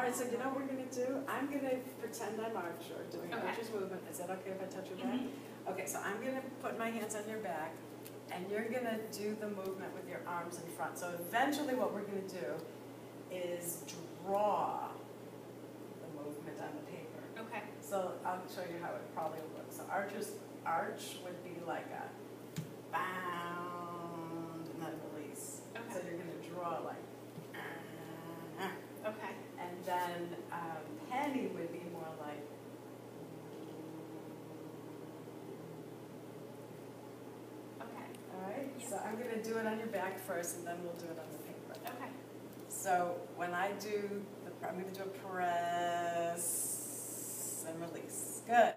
All right, so you know what we're gonna do? I'm gonna pretend I'm Archer doing Okay. Archer's movement. Is that okay if I touch your back? Mhm. Okay, so I'm gonna put my hands on your back and you're gonna do the movement with your arms in front. So eventually what we're gonna do is draw the movement on the paper. Okay. So I'll show you how it probably would look. So Archer's arch would be like a bound and then release. Okay. So you're gonna draw like ah. Okay. And then um, Penny would be more like. Okay. All right, so I'm gonna do it on your back first, and then we'll do it on the paper. Okay. So when I do, the I'm gonna do a press and release. Good.